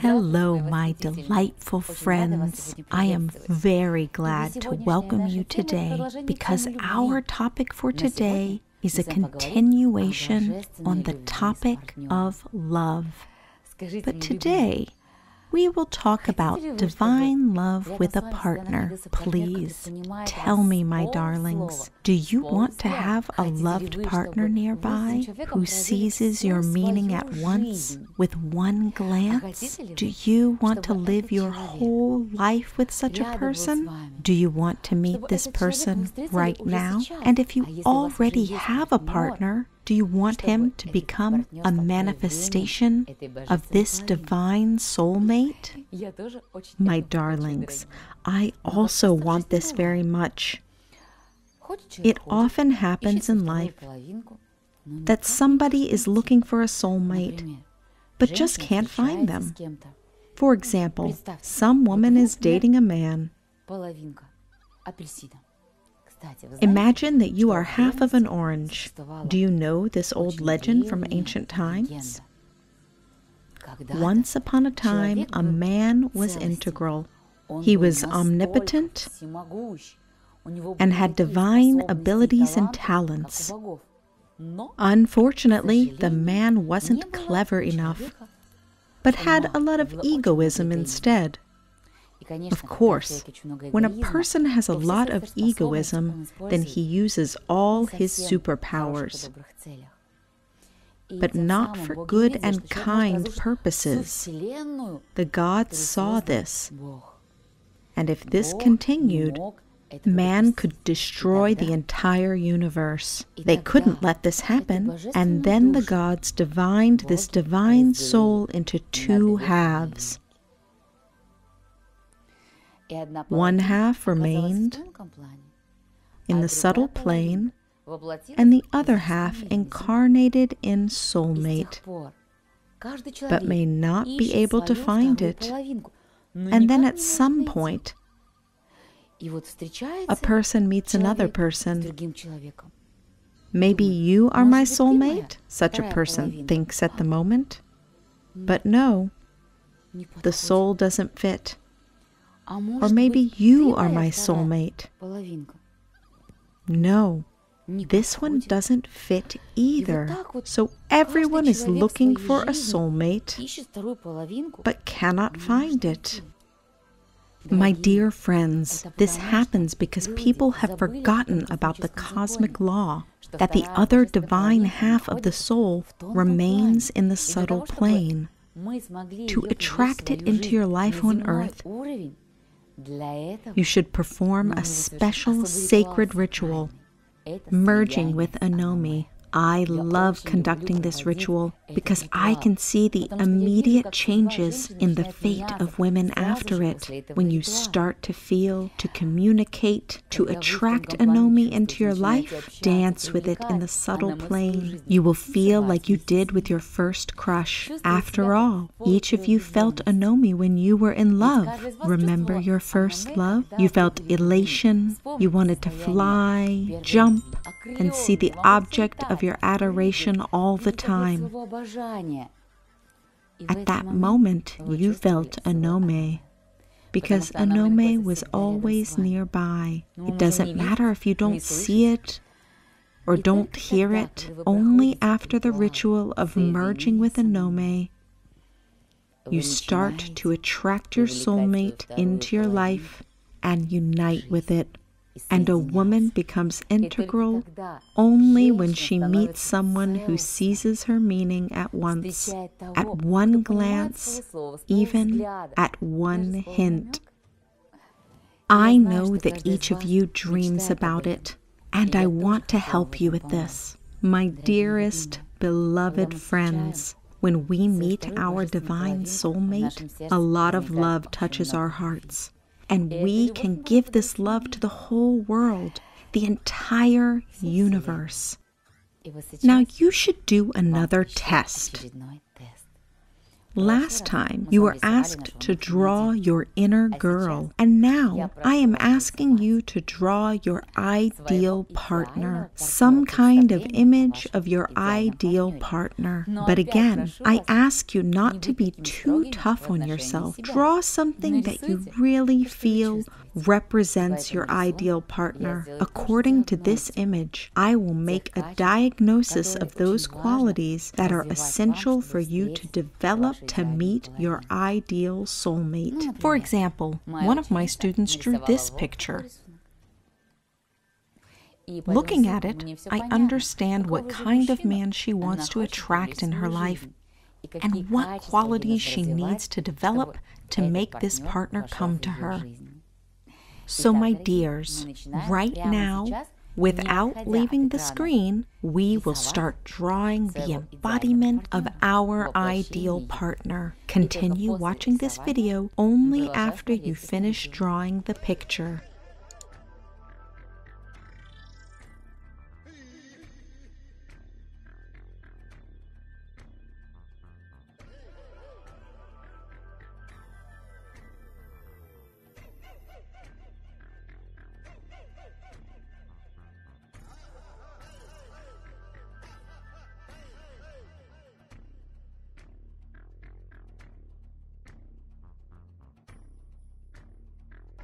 Hello, my delightful friends. I am very glad to welcome you today because our topic for today is a continuation on the topic of love. But today, we will talk about divine love with a partner. Please tell me, my darlings, do you want to have a loved partner nearby who seizes your meaning at once with one glance? Do you want to live your whole life with such a person? Do you want to meet this person right now? And if you already have a partner, do you want him to become a manifestation of this divine soulmate? My darlings, I also want this very much. It often happens in life that somebody is looking for a soulmate but just can't find them. For example, some woman is dating a man Imagine that you are half of an orange. Do you know this old legend from ancient times? Once upon a time, a man was integral. He was omnipotent and had divine abilities and talents. Unfortunately, the man wasn't clever enough, but had a lot of egoism instead. Of course, when a person has a lot of egoism, then he uses all his superpowers, but not for good and kind purposes. The gods saw this, and if this continued, man could destroy the entire universe. They couldn't let this happen, and then the gods divined this divine soul into two halves. One half remained in the subtle plane, and the other half incarnated in soulmate, but may not be able to find it. And then at some point, a person meets another person. Maybe you are my soulmate, such a person thinks at the moment. But no, the soul doesn't fit. Or maybe you are my soulmate. No, this one doesn't fit either. So everyone is looking for a soulmate, but cannot find it. My dear friends, this happens because people have forgotten about the cosmic law that the other divine half of the soul remains in the subtle plane. To attract it into your life on earth, you should perform a special sacred ritual, merging with Anomi. I love conducting this ritual because I can see the immediate changes in the fate of women after it. When you start to feel, to communicate, to attract Anomi into your life, dance with it in the subtle plane. You will feel like you did with your first crush. After all, each of you felt Anomi when you were in love. Remember your first love? You felt elation, you wanted to fly, jump, and see the object of your adoration all the time. At that moment, you felt Anomi, because Anomi was always nearby. It doesn't matter if you don't see it or don't hear it, only after the ritual of merging with Anomi, you start to attract your soulmate into your life and unite with it and a woman becomes integral only when she meets someone who seizes her meaning at once, at one glance, even at one hint. I know that each of you dreams about it, and I want to help you with this. My dearest, beloved friends, when we meet our divine soulmate, a lot of love touches our hearts and we can give this love to the whole world, the entire universe. Now, you should do another test. Last time, you were asked to draw your inner girl, and now I am asking you to draw your ideal partner, some kind of image of your ideal partner. But again, I ask you not to be too tough on yourself. Draw something that you really feel represents your ideal partner. According to this image, I will make a diagnosis of those qualities that are essential for you to develop to meet your ideal soulmate. For example, one of my students drew this picture. Looking at it, I understand what kind of man she wants to attract in her life and what qualities she needs to develop to make this partner come to her. So, my dears, right now, without leaving the screen, we will start drawing the embodiment of our ideal partner. Continue watching this video only after you finish drawing the picture.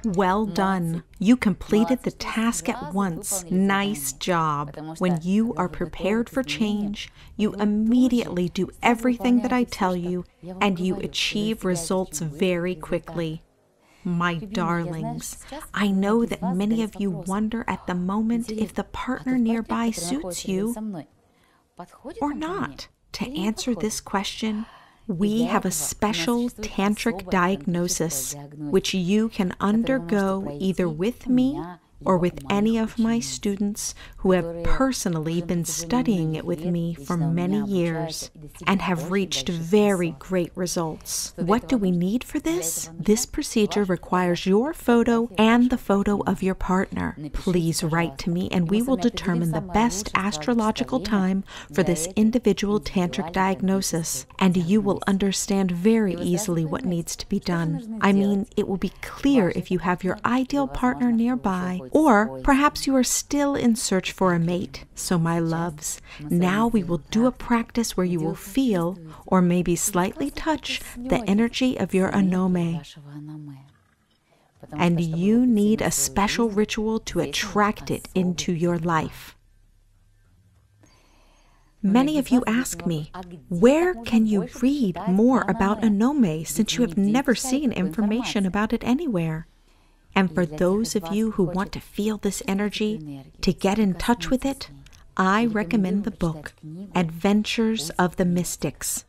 Well done. You completed the task at once. Nice job. When you are prepared for change, you immediately do everything that I tell you and you achieve results very quickly. My darlings, I know that many of you wonder at the moment if the partner nearby suits you or not. To answer this question, we have a special tantric diagnosis which you can undergo either with me or with any of my students who have personally been studying it with me for many years and have reached very great results. What do we need for this? This procedure requires your photo and the photo of your partner. Please write to me and we will determine the best astrological time for this individual tantric diagnosis, and you will understand very easily what needs to be done. I mean, it will be clear if you have your ideal partner nearby or perhaps you are still in search for a mate. So, my loves, now we will do a practice where you will feel, or maybe slightly touch, the energy of your anome. And you need a special ritual to attract it into your life. Many of you ask me, where can you read more about Anome since you have never seen information about it anywhere? And for those of you who want to feel this energy, to get in touch with it, I recommend the book Adventures of the Mystics.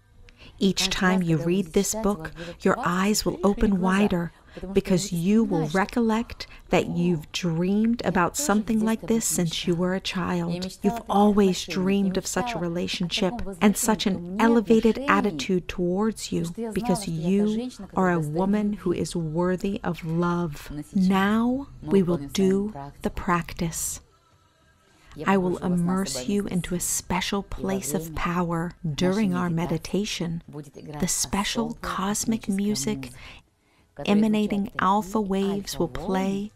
Each time you read this book, your eyes will open wider because you will recollect that you've dreamed about something like this since you were a child. You've always dreamed of such a relationship and such an elevated attitude towards you because you are a woman who is worthy of love. Now we will do the practice. I will immerse you into a special place of power during our meditation. The special cosmic music emanating alpha waves will play,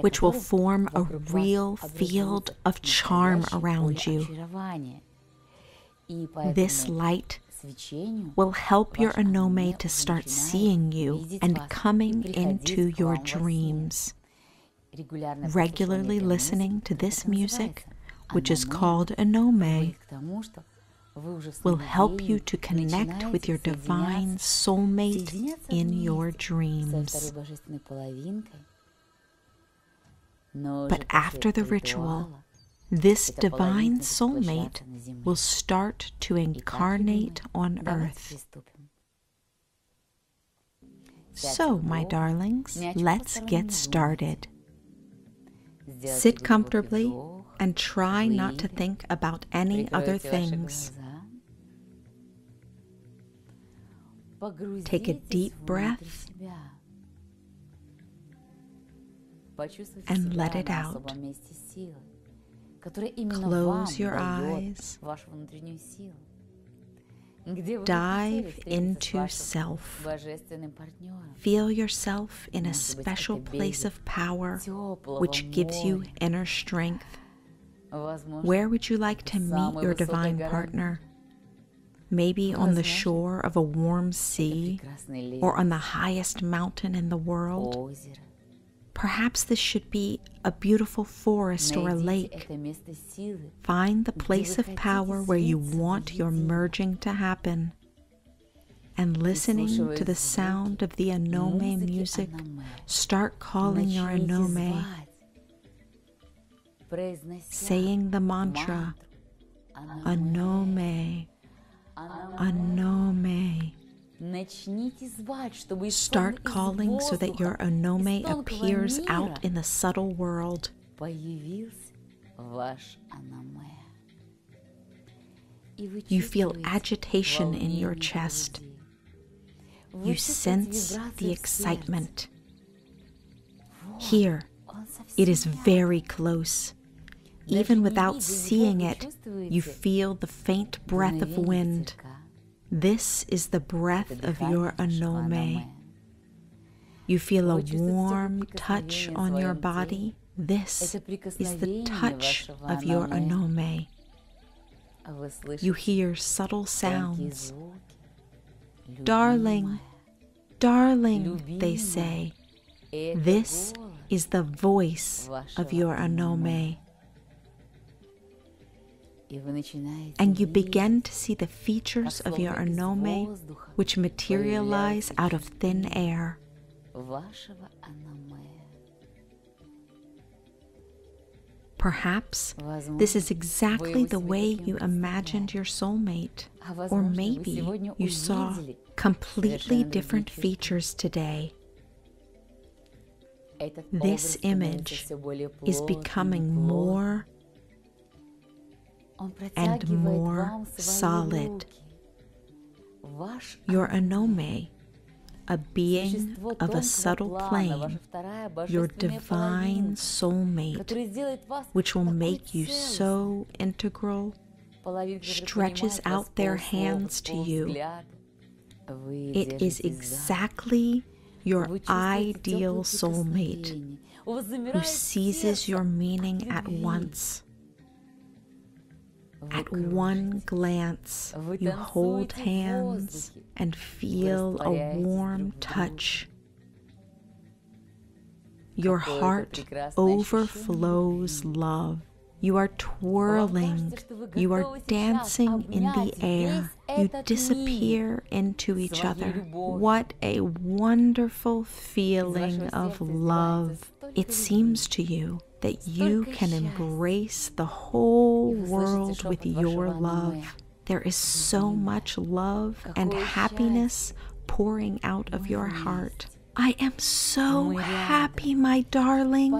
which will form a real field of charm around you. This light will help your Anome to start seeing you and coming into your dreams. Regularly listening to this music, which is called Anome, will help you to connect with your divine soulmate in your dreams. But after the ritual, this divine soulmate will start to incarnate on earth. So, my darlings, let's get started. Sit comfortably and try not to think about any other things. Take a deep breath and let it out. Close your eyes Dive into self. Feel yourself in a special place of power which gives you inner strength. Where would you like to meet your divine partner? Maybe on the shore of a warm sea or on the highest mountain in the world. Perhaps this should be a beautiful forest or a lake. Find the place of power where you want your merging to happen. And listening to the sound of the Anome music, start calling your Anome, saying the mantra Anome, Anome. Start calling so that your Anome appears out in the subtle world. You feel agitation in your chest. You sense the excitement. Here, it is very close. Even without seeing it, you feel the faint breath of wind. This is the breath of your Anome. You feel a warm touch on your body. This is the touch of your Anome. You hear subtle sounds. Darling, darling, they say. This is the voice of your Anome and you begin to see the features of your Anome which materialize out of thin air. Perhaps this is exactly the way you imagined your soulmate, or maybe you saw completely different features today. This image is becoming more and more solid. Your Anome, a being of a subtle plane, your divine soulmate, which will make you so integral, stretches out their hands to you. It is exactly your ideal soulmate who seizes your meaning at once at one glance, you hold hands and feel a warm touch. Your heart overflows love. You are twirling, you are dancing in the air, you disappear into each other. What a wonderful feeling of love it seems to you that you can embrace the whole world with your love. There is so much love and happiness pouring out of your heart. I am so happy, my darling.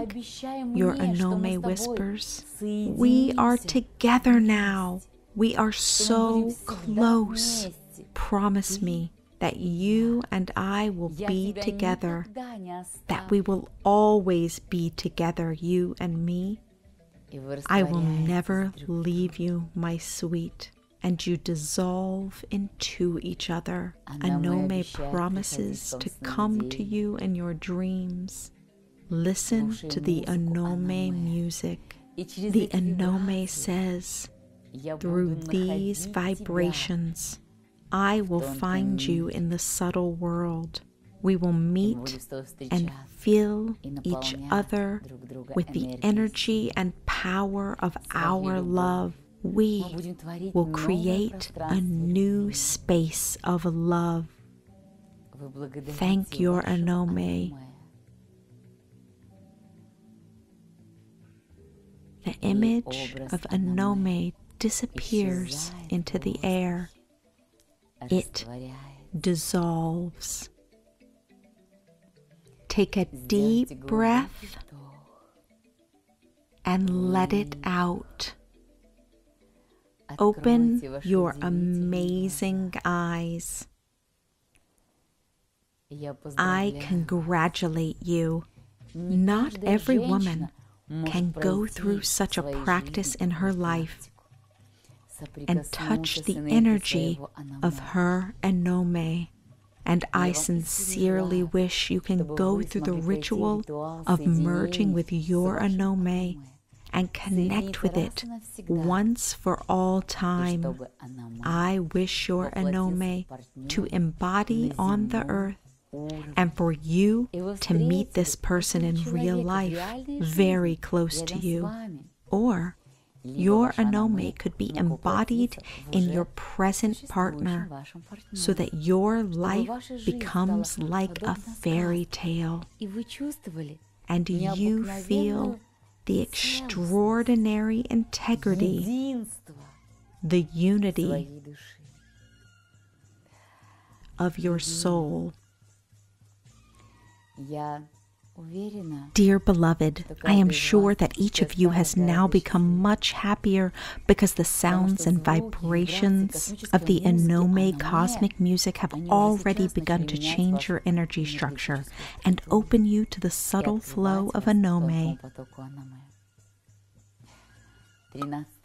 Your Anome whispers. We are together now. We are so close. Promise me that you and I will be together, that we will always be together, you and me. I will never leave you, my sweet, and you dissolve into each other. Anome promises to come to you in your dreams. Listen to the Anome music. The Anome says, through these vibrations, I will find you in the subtle world. We will meet and fill each other with the energy and power of our love. We will create a new space of love. Thank your Anome. The image of Anome disappears into the air it dissolves. Take a deep breath and let it out. Open your amazing eyes. I congratulate you. Not every woman can go through such a practice in her life. And touch the energy of her Anome. And I sincerely wish you can go through the ritual of merging with your Anome and connect with it once for all time. I wish your Anome to embody on the earth and for you to meet this person in real life very close to you. Or your Anome could be embodied in your present partner so that your life becomes like a fairy tale. and you feel the extraordinary integrity, the unity of your soul. Dear beloved, I am sure that each of you has now become much happier because the sounds and vibrations of the Anome cosmic music have already begun to change your energy structure and open you to the subtle flow of Anome.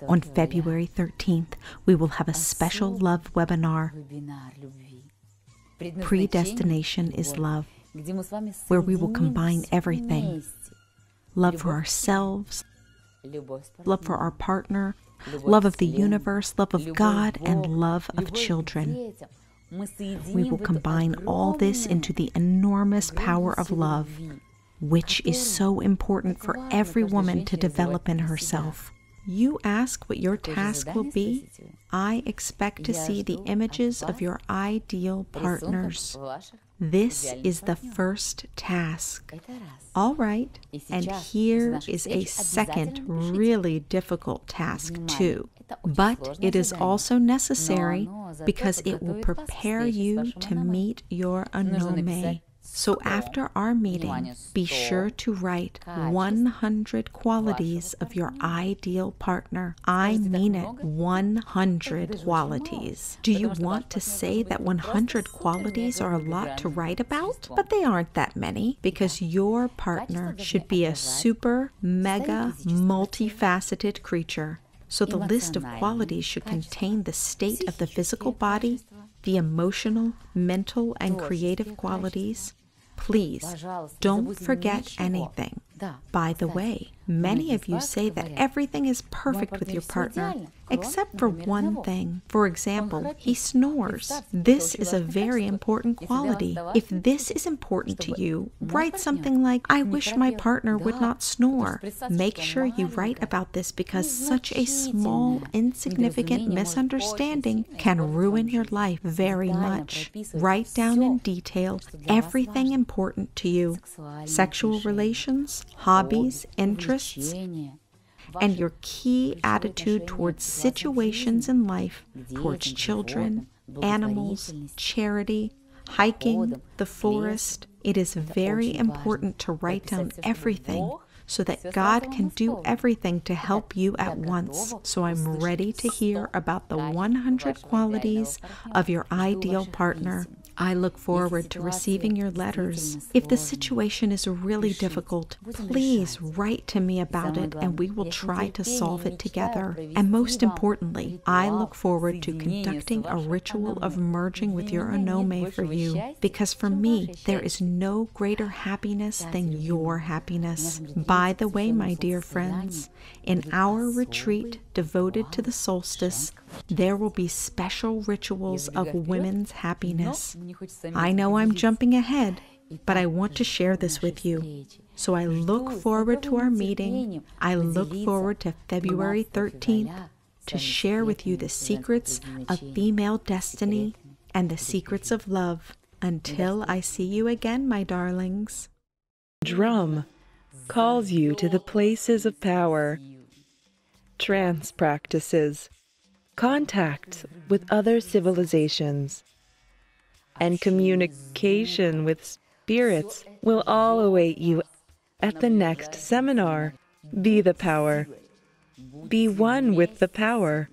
On February 13th, we will have a special love webinar. Predestination is love where we will combine everything. love for ourselves, love for our partner, love of the universe, love of God, and love of children. We will combine all this into the enormous power of love, which is so important for every woman to develop in herself. You ask what your task will be. I expect to see the images of your ideal partners. This is the first task. All right, and here is a second really difficult task too. But it is also necessary because it will prepare you to meet your Anome. So after our meeting, be sure to write 100 qualities of your ideal partner. I mean it, 100 qualities. Do you want to say that 100 qualities are a lot to write about? But they aren't that many because your partner should be a super, mega, multifaceted creature. So the list of qualities should contain the state of the physical body, the emotional, mental, and creative qualities, Please don't forget anything. By the way, many of you say that everything is perfect with your partner, except for one thing. For example, he snores. This is a very important quality. If this is important to you, write something like, I wish my partner would not snore. Make sure you write about this because such a small, insignificant misunderstanding can ruin your life very much. Write down in detail everything important to you. Sexual relations, hobbies, interests, and your key attitude towards situations in life, towards children, animals, charity, hiking, the forest. It is very important to write down everything so that God can do everything to help you at once. So I'm ready to hear about the 100 qualities of your ideal partner. I look forward to receiving your letters. If the situation is really difficult, please write to me about it and we will try to solve it together. And most importantly, I look forward to conducting a ritual of merging with your Anome for you because for me, there is no greater happiness than your happiness. By the way, my dear friends, in our retreat devoted to the solstice, there will be special rituals of women's happiness. I know I'm jumping ahead, but I want to share this with you. So I look forward to our meeting. I look forward to February 13th to share with you the secrets of female destiny and the secrets of love. Until I see you again, my darlings. Drum calls you to the places of power, trance practices, contacts with other civilizations, and communication with spirits will all await you at the next seminar. Be the power. Be one with the power.